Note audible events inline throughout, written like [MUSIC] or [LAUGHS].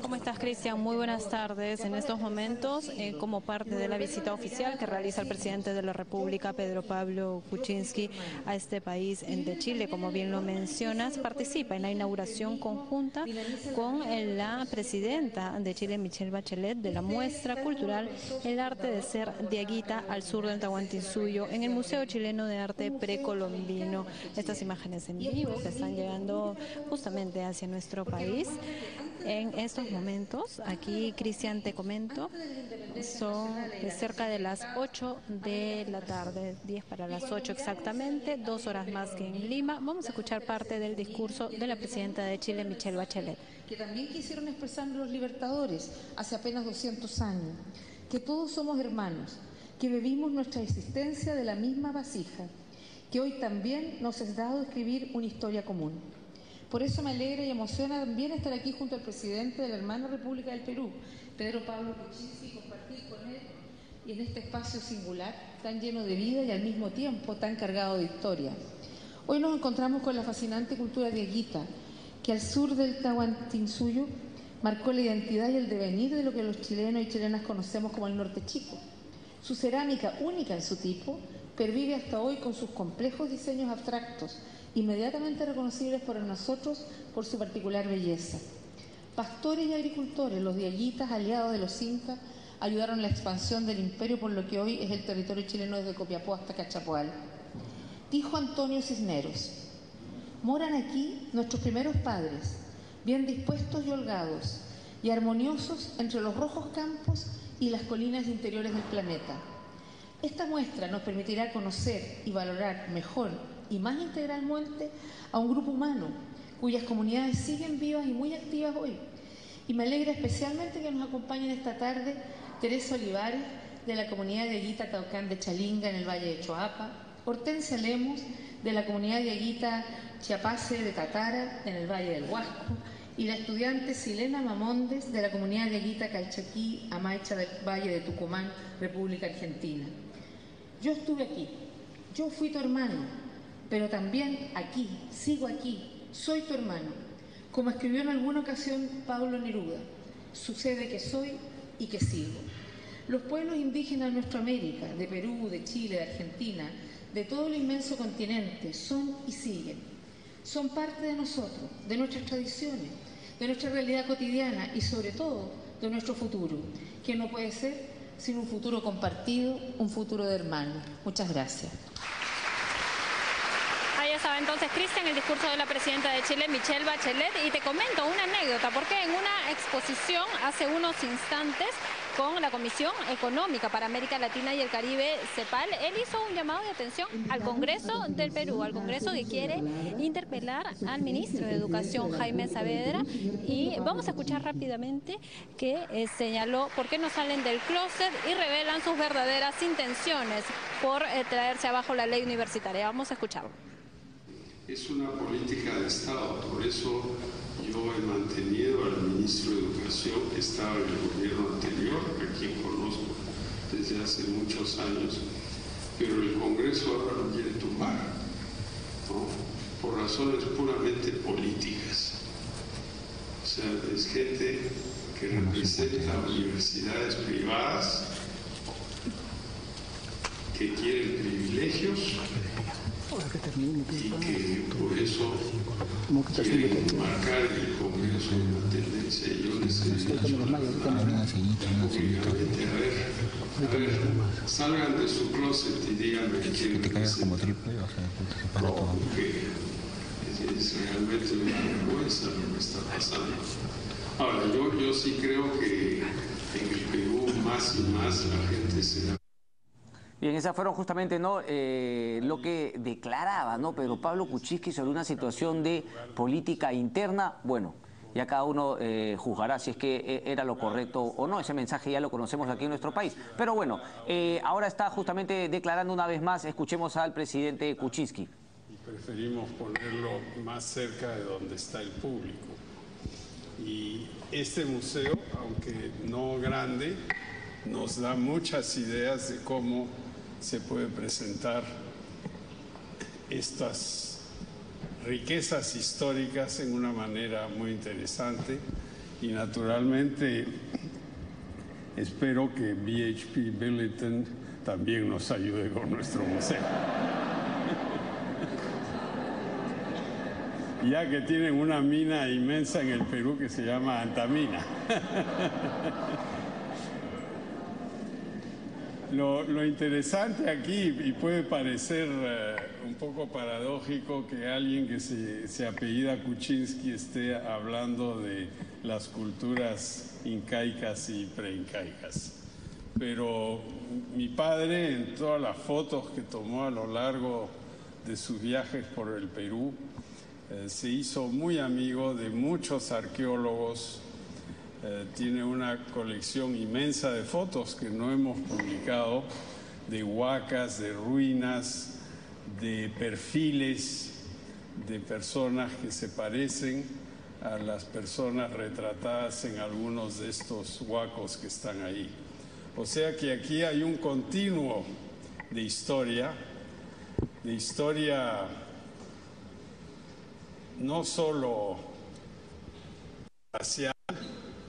¿Cómo estás, Cristian? Muy buenas tardes. En estos momentos, eh, como parte de la visita oficial que realiza el presidente de la República, Pedro Pablo Kuczynski, a este país de Chile, como bien lo mencionas, participa en la inauguración conjunta con la presidenta de Chile, Michelle Bachelet, de la muestra cultural El arte de ser diaguita al sur del Tahuantinsuyo, en el Museo Chileno de Arte Precolombino. Estas imágenes en vivo que están llegando justamente hacia nuestro país en estos momentos. Aquí, Cristian, te comento, son cerca de las 8 de la tarde, 10 para las 8 exactamente, dos horas más que en Lima. Vamos a escuchar parte del discurso de la presidenta de Chile, Michelle Bachelet. Que también quisieron expresar los libertadores hace apenas 200 años, que todos somos hermanos, que bebimos nuestra existencia de la misma vasija, que hoy también nos es dado escribir una historia común. Por eso me alegra y emociona también estar aquí junto al presidente de la hermana República del Perú, Pedro Pablo Kuczynski, compartir con él y en este espacio singular, tan lleno de vida y al mismo tiempo tan cargado de historia. Hoy nos encontramos con la fascinante cultura de Aguita, que al sur del Tahuantinsuyo marcó la identidad y el devenir de lo que los chilenos y chilenas conocemos como el norte chico. Su cerámica, única en su tipo, pervive hasta hoy con sus complejos diseños abstractos, inmediatamente reconocibles por nosotros por su particular belleza. Pastores y agricultores, los diaguitas, aliados de los incas, ayudaron a la expansión del imperio por lo que hoy es el territorio chileno desde Copiapó hasta Cachapoal. Dijo Antonio Cisneros, moran aquí nuestros primeros padres, bien dispuestos y holgados, y armoniosos entre los rojos campos y las colinas interiores del planeta. Esta muestra nos permitirá conocer y valorar mejor y más integralmente a un grupo humano cuyas comunidades siguen vivas y muy activas hoy. Y me alegra especialmente que nos acompañen esta tarde Teresa Olivares de la comunidad de Aguita Taucán de Chalinga en el Valle de Choapa, Hortensia Lemos de la comunidad de Aguita Chiapase de Tatara en el Valle del Huasco y la estudiante Silena Mamondes de la comunidad de Aguita Calchaquí, Amaicha del Valle de Tucumán, República Argentina. Yo estuve aquí, yo fui tu hermano, pero también aquí, sigo aquí, soy tu hermano. Como escribió en alguna ocasión Pablo Neruda, sucede que soy y que sigo. Los pueblos indígenas de nuestra América, de Perú, de Chile, de Argentina, de todo el inmenso continente, son y siguen. Son parte de nosotros, de nuestras tradiciones, de nuestra realidad cotidiana y sobre todo de nuestro futuro, que no puede ser sin un futuro compartido, un futuro de hermanos. Muchas gracias. Ahí estaba entonces Cristian, el discurso de la presidenta de Chile, Michelle Bachelet, y te comento una anécdota, porque en una exposición hace unos instantes con la Comisión Económica para América Latina y el Caribe, CEPAL, él hizo un llamado de atención al Congreso del Perú, al Congreso que quiere interpelar al ministro de Educación, Jaime Saavedra, y vamos a escuchar rápidamente que eh, señaló por qué no salen del closet y revelan sus verdaderas intenciones por eh, traerse abajo la ley universitaria. Vamos a escucharlo es una política de Estado, por eso yo he mantenido al ministro de Educación que estaba en el gobierno anterior, a quien conozco desde hace muchos años, pero el Congreso ahora lo quiere tumbar, por razones puramente políticas. O sea, es gente que representa universidades privadas que quieren privilegios y que por eso quieren marcar el Congreso una tendencia. Y yo necesito obviamente, a ver, a ver, salgan de su closet y díganme que quieren te caigas como triple, o sea, todo. Es, es realmente una vergüenza lo que está pasando. Ahora, yo, yo sí creo que en el Perú más y más la gente se da Bien, esas fueron justamente ¿no? Eh, lo que declaraba ¿no? Pedro Pablo Kuczynski sobre una situación de política interna. Bueno, ya cada uno eh, juzgará si es que eh, era lo correcto o no. Ese mensaje ya lo conocemos aquí en nuestro país. Pero bueno, ahora está justamente declarando una vez más. Escuchemos al presidente Kuczynski. Preferimos ponerlo más cerca de donde está el público. Y este museo, aunque no grande, nos da muchas ideas de cómo se puede presentar estas riquezas históricas en una manera muy interesante y naturalmente espero que BHP Billiton también nos ayude con nuestro museo. [LAUGHS] ya que tienen una mina inmensa en el Perú que se llama Antamina. [LAUGHS] Lo, interesante aquí, y puede parecer eh, un poco paradójico que alguien que se, apellida Kuczynski esté hablando de las culturas incaicas y preincaicas. Pero mi padre, en todas las fotos que tomó a lo largo de sus viajes por el Perú, eh, se hizo muy amigo de muchos arqueólogos eh, tiene una colección inmensa de fotos que no hemos publicado, de huacas, de ruinas, de perfiles de personas que se parecen a las personas retratadas en algunos de estos huacos que están ahí. O sea que aquí hay un continuo de historia, de historia no solo hacia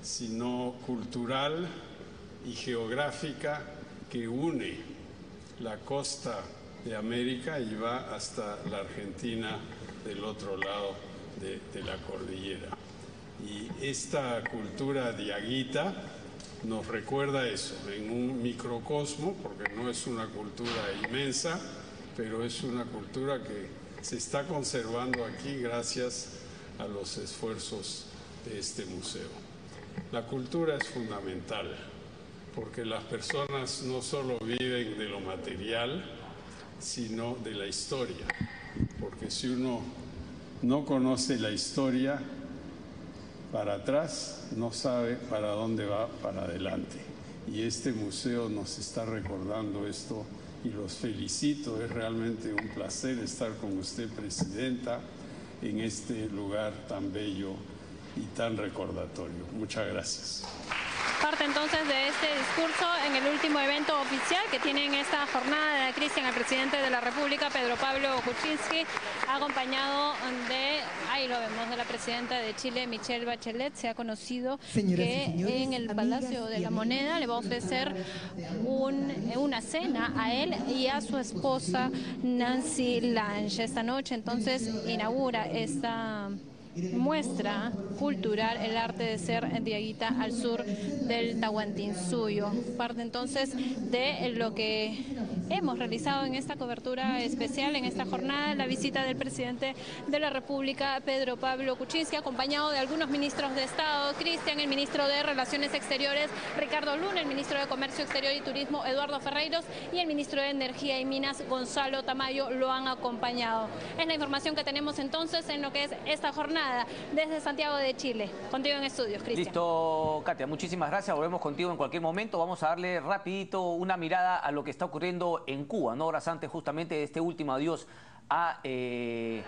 sino cultural y geográfica que une la costa de América y va hasta la Argentina del otro lado de, la cordillera. Y esta cultura diaguita nos recuerda eso, en un microcosmo, porque no es una cultura inmensa, pero es una cultura que se está conservando aquí gracias a los esfuerzos de este museo. La cultura es fundamental porque las personas no solo viven de lo material, sino de la historia. Porque si uno no conoce la historia para atrás, no sabe para dónde va para adelante. Y este museo nos está recordando esto y los felicito. Es realmente un placer estar con usted, Presidenta, en este lugar tan bello y tan recordatorio. Muchas gracias. Parte entonces de este discurso en el último evento oficial que tiene en esta jornada de Cristian, el presidente de la República, Pedro Pablo Kuczynski, acompañado de, ahí lo vemos, de la presidenta de Chile, Michelle Bachelet. Se ha conocido que en el Palacio de la Moneda le va a ofrecer una cena a él y a su esposa Nancy Lange. Esta noche entonces inaugura esta muestra cultural el arte de ser Diaguita al sur del Tahuantinsuyo. Parte entonces de lo que hemos realizado en esta cobertura especial, en esta jornada, la visita del presidente de la República, Pedro Pablo Kuczynski, acompañado de algunos ministros de Estado, Cristian, el ministro de Relaciones Exteriores, Ricardo Luna, el ministro de Comercio Exterior y Turismo, Eduardo Ferreiros, y el ministro de Energía y Minas, Gonzalo Tamayo, lo han acompañado. Es la información que tenemos entonces en lo que es esta jornada desde Santiago de Chile. Contigo en estudios, Cristian. Listo, Katia, muchísimas gracias. Volvemos contigo en cualquier momento. Vamos a darle rapidito una mirada a lo que está ocurriendo en Cuba, ¿no? Horas antes justamente de este último adiós a eh,